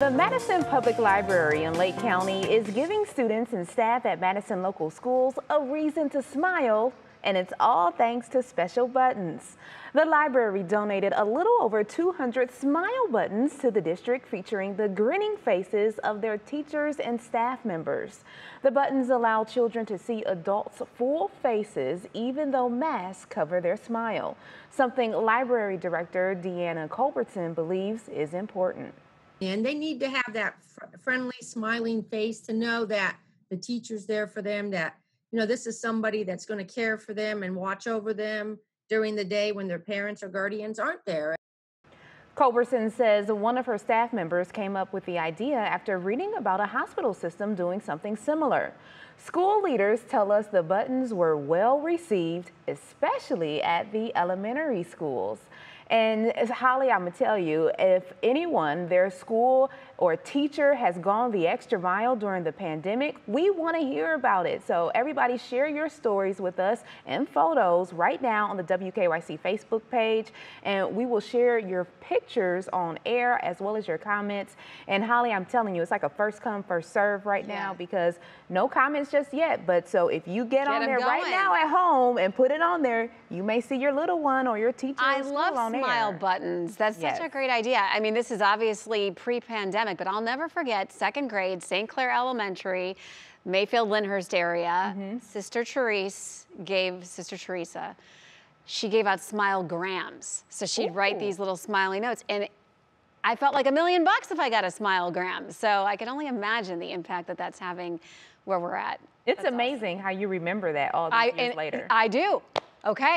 The Madison Public Library in Lake County is giving students and staff at Madison local schools a reason to smile, and it's all thanks to special buttons. The library donated a little over 200 smile buttons to the district featuring the grinning faces of their teachers and staff members. The buttons allow children to see adults' full faces even though masks cover their smile, something library director Deanna Culbertson believes is important. And they need to have that fr- friendly, smiling face to know that the teacher's there for them, that, you know, this is somebody that's going to care for them and watch over them during the day when their parents or guardians aren't there. Culbertson says one of her staff members came up with the idea after reading about a hospital system doing something similar. School leaders tell us the buttons were well received, especially at the elementary schools. And Holly, I'm gonna tell you, if anyone, their school or teacher has gone the extra mile during the pandemic, we wanna hear about it. So everybody share your stories with us and photos right now on the WKYC Facebook page. And we will share your pictures on air as well as your comments. And Holly, I'm telling you, it's like a first come, first serve right Yeah. now because no comments just yet. But so if you get, Get on there right now at home and put it on there, you may see your little one or your teacher I in school love on smile buttons. That's such a great idea. I mean, this is obviously pre-pandemic, but I'll never forget second grade, St. Clair Elementary, Mayfield, Lyndhurst area. Mm-hmm. Sister Therese gave Sister Teresa. She gave out smile grams, so she'd write these little smiley notes, and I felt like a million bucks if I got a smile gram. So I can only imagine the impact that that's having where we're at. It's That's awesome. amazing how you remember that all these I, years later. I do. Okay.